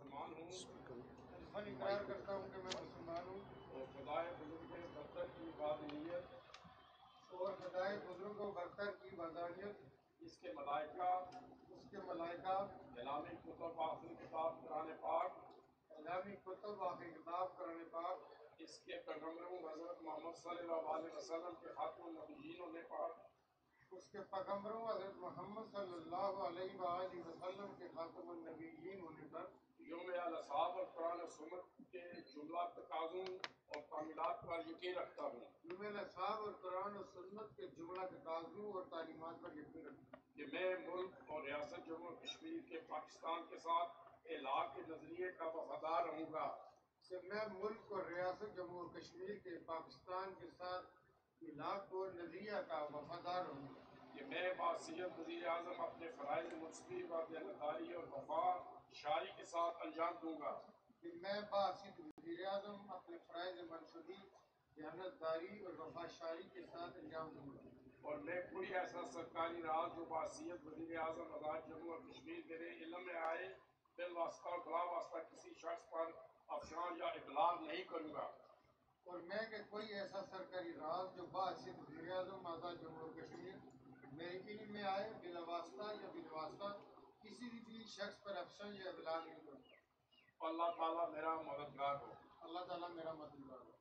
मुसलमान हूँ। मैं इकरार करता हूँ कि मैं मुसलमान हूँ। और खुदाए बुज़ुर्ग के बरतर की बादनीयत। और खुदाए बुज़ुर्ग व बरतर की बदानियत। इसके मलाइका। उसके मलाइका। इलामी कुतुब आखिरी किताब कुरान पाक। इलामी कुतुब आखिर किताब कराने पाक। इसके पैगम्बरों हज़रत मोहम्मद सल्लल्लाहु अलैहि वसल्लम के खातम नबीयीन होने पाक। उसके पैगम्बरों हज़रत मोहम्मद सल्लल्लाहु अलैहि वसल्लम के खातमुन नबीयीन होने पर। योम अलसाब और कुरान सुन्नत के जुमला तकाजों और तामीलात पर यकीन रखता हूँ। जुमेल साहब और कुरान और सुन्नत के जुमला तकाजों और तालीमात पर यकीन रखता हूँ। कि मैं मुल्क और रियासत जम्मू कश्मीर के पाकिस्तान के साथ इलाक के नज़रिए का वफादार रहूँगा। कि मैं मुल्क और रियासत जम्मू कश्मीर के पाकिस्तान के साथ इलाक और नज़रिया का वफादार रहूँगा। कि मैं बासीत अजम अपने व जनदारी और वफा शारी अंजाम दूँगा। कि मैं बासित वज़ीर अजम अपने फ़राइज मनसूबी जानतदारी और वफाशारी के साथ अंजाम दूँगा। और मैं कोई ऐसा सरकारी राज जो बासीत वज़ीर अजम आज़ाद जम्मू और कश्मीर मेरे इलम में आए बिल वास्ता और बला वास्ता किसी शख्स पर अफशान या इबलाग नहीं करूँगा। और मैं कि कोई ऐसा सरकारी राज जो बासित वज़ीर अजम आज़ाद जम्मू और कश्मीर मेरे इल्म में आए बिलवास्ता या बिलवास्ता किसी भी शख्स पर अफसन या इबलाग नहीं करूँगा। अल्लाह ताला मेरा मददगार हो। अल्लाह ताला मेरा मददगार हो।